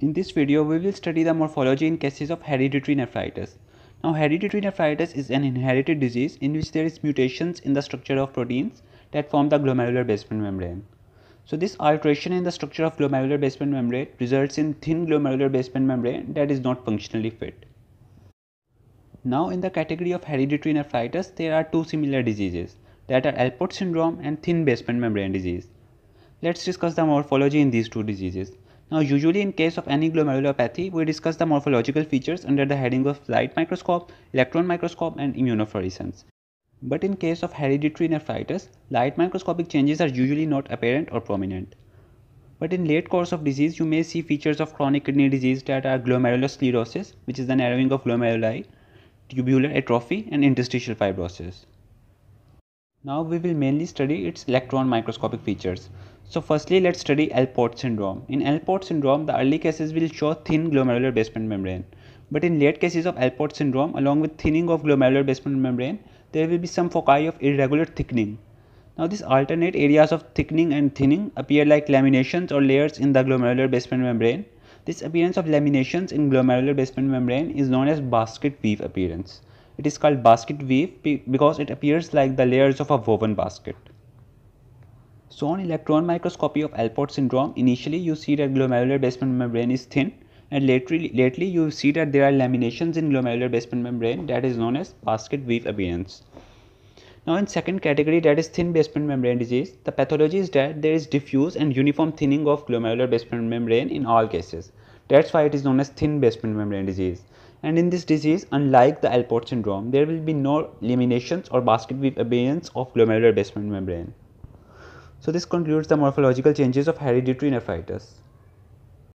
In this video, we will study the morphology in cases of hereditary nephritis. Now, hereditary nephritis is an inherited disease in which there is mutations in the structure of proteins that form the glomerular basement membrane. So, this alteration in the structure of glomerular basement membrane results in thin glomerular basement membrane that is not functionally fit. Now, in the category of hereditary nephritis, there are two similar diseases that are Alport syndrome and thin basement membrane disease. Let's discuss the morphology in these two diseases. Now usually in case of any glomerulopathy, we discuss the morphological features under the heading of light microscope, electron microscope and immunofluorescence. But in case of hereditary nephritis, light microscopic changes are usually not apparent or prominent. But in late course of disease, you may see features of chronic kidney disease that are glomerulosclerosis, which is the narrowing of glomeruli, tubular atrophy and interstitial fibrosis. Now we will mainly study its electron microscopic features. So firstly let's study Alport syndrome. In Alport syndrome the early cases will show thin glomerular basement membrane. But in late cases of Alport syndrome along with thinning of glomerular basement membrane there will be some foci of irregular thickening. Now these alternate areas of thickening and thinning appear like laminations or layers in the glomerular basement membrane. This appearance of laminations in glomerular basement membrane is known as basket weave appearance. It is called basket weave because it appears like the layers of a woven basket. So on electron microscopy of Alport syndrome, initially you see that glomerular basement membrane is thin and lately, lately you see that there are laminations in glomerular basement membrane that is known as basket weave appearance. Now in second category that is thin basement membrane disease, the pathology is that there is diffuse and uniform thinning of glomerular basement membrane in all cases. That's why it is known as thin basement membrane disease and in this disease unlike the Alport syndrome there will be no laminations or basket weave appearance of glomerular basement membrane. So this concludes the morphological changes of hereditary nephritis.